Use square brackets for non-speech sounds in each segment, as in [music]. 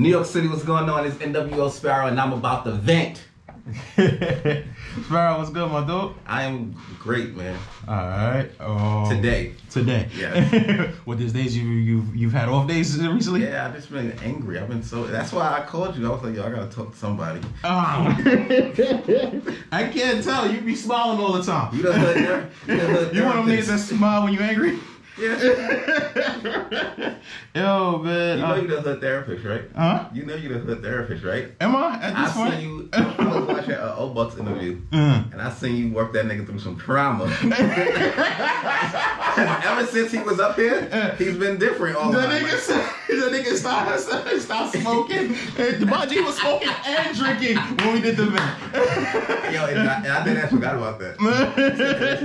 New York City, what's going on? It's NWO Sparrow, and I'm about to vent. [laughs] Sparrow, what's good, my dude? I am great, man. All right. Um, Today. Today. Yeah. [laughs] what these days you you you've had off days recently? Yeah, I've just been angry. I've been so. That's why I called you. I was like, yo, I gotta talk to somebody. Oh. [laughs] I can't tell. You be smiling all the time. You there? You hood You one of them niggas that smile when you're angry? Yeah. Yo, man. You know uh, you the hood therapist, right? huh? You know you the hood therapist, right? Am I at I this point? seen you. I was watching an O Bucks interview, [laughs] Mm. and I seen you work that nigga through some trauma. [laughs] Ever since he was up here, he's been different all The the nigga, said- the nigga stopped, [laughs] stopped smoking. Baji was smoking and drinking when we did the event. Yo, and I, and I didn't forgot about that.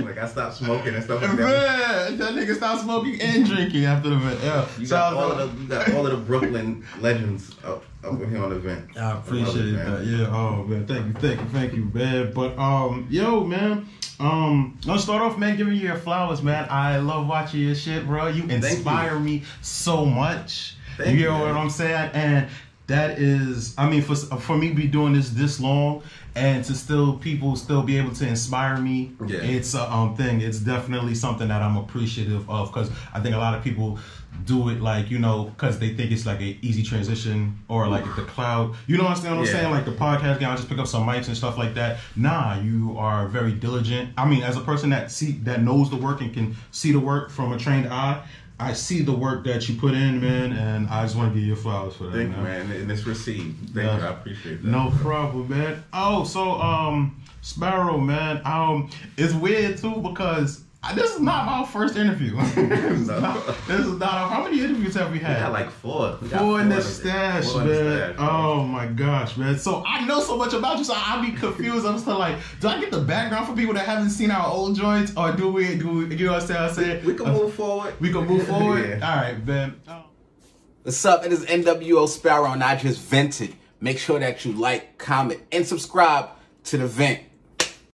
like I stopped smoking and stuff like that. Man, that nigga stopped smoking and drinking after the event. Yeah. You So I all of the you got all of the Brooklyn legends up up with him on the event. I appreciate it, that. Yeah. Oh man, thank you, thank you, thank you, man. But um, yo, man. Um, let's start off, man. Giving you your flowers, man. I love watching your shit, bro. You you. inspire me so much. Thank you you, know what I'm saying? And that is, I mean, for for me to be doing this this long and to still people still be able to inspire me, Yeah. it's a um thing. It's definitely something that I'm appreciative of because I think a lot of people do it like you know because they think it's like a easy transition or like the cloud. You know what I'm saying? What I'm Yeah. saying like the podcast game. I just pick up some mics and stuff like that. Nah, you are very diligent. I mean, as a person that see that knows the work and can see the work from a trained eye. I see the work that you put in, man, and I just want to give you flowers for that. Thank you, man, and it's received. Thank Yeah. you, I appreciate that. No problem, man. Oh, so um, Sparrow, man. Um, it's weird too because this is not my first interview. [laughs] this, is not, this is not. How many interviews have we we had? got like four. We got Four in the stash, Four the man. stash, oh my gosh, man. So I know so much about you, so I be confused. I'm still like, do I get the background for people that haven't seen our old joints, or do we? Do we? You know what I'm saying? I said We can move forward. We can move forward. [laughs] Yeah. All right, man. Oh. What's up? It is NWO Sparrow, and I just vented. Make sure that you like, comment, and subscribe to the vent.